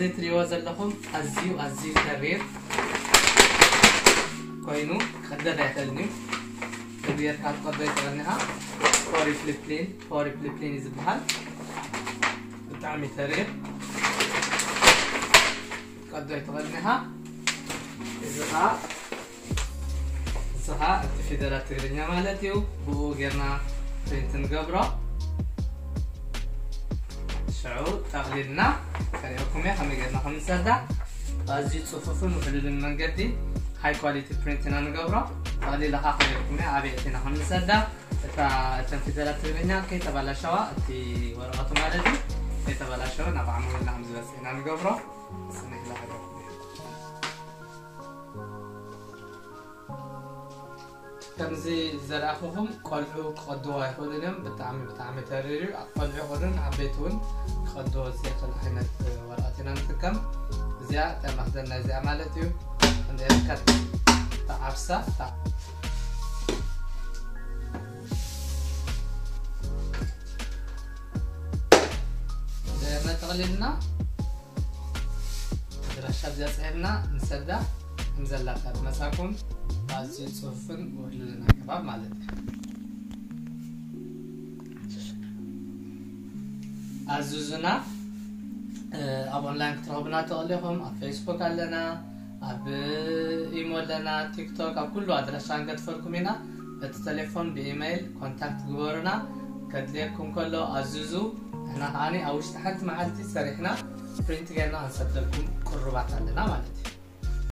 زيت ريوازا لكم ازي وازي كبير كوينو خدنا تعتلني كبير كان قد يتغنيها فوري فليبلين فوري فليبلين زبها بتعمي تريب قد يتغنيها زبها زبها اتفيدرات غرينيا مالتيو بو غيرنا فينتن قبره شعور تغليلنا كاليوكم خميقاتنا خمسة دا أزيد صفوفن وحلول المنقد دي هاي كواليتي برينتنا نقبرا تغليلها خميقاتنا عبيتنا خمسة دا እተን ፊደላት ትግርኛ ከይተባላሸዋ እቲ ወረቀቱ ማለት እዩ ከይተባላሸዋ ናብ ዓመወልና ከም ዝበፅሕና ንገብሮ ከምዚ ዘረእኹኹም ቆልዑ ክቐድዎ ኣይኽእልን እዮም ብጣዕሚ ብጣዕሚ ተሪርዩ ቆልዑ ይኹንን ዓበይቲ እውን ክቐድዎ ዘይኽእል ዓይነት ወረቐት ኢና ንጥቀም እዚኣ ተማኽዘና እዚኣ ማለት እዩ እንደርካ ተዓብሳ ነጠቕሊልና ድረሻ ብዘፅሕልና ንሰዳ ከምዘላታት መሳኩም አዚ ጽሑፍን ውህልና ከባብ ማለት እዩ ኣዝዙና ኣብ ኦንላይን ክትረኽቡና ተቐሊኹም ኣብ ፌስቡክ ኣለና ኣብ ኢሞ ኣለና ቲክቶክ ኣብ ኩሉ ኣድራሻን ከትፈልኩም ኢና በቲ ቴሌፎን ብኢሜይል ኮንታክት ግበሩና ከድልየኩም ከሎ ኣዝዙ ንሕና ከዓኒ ኣብ ውሽጢ ሓንቲ መዓልቲ ሰሪሕና ፕሪንት ገርና ክንሰደልኩም ቁርባት ኣለና ማለት እዩ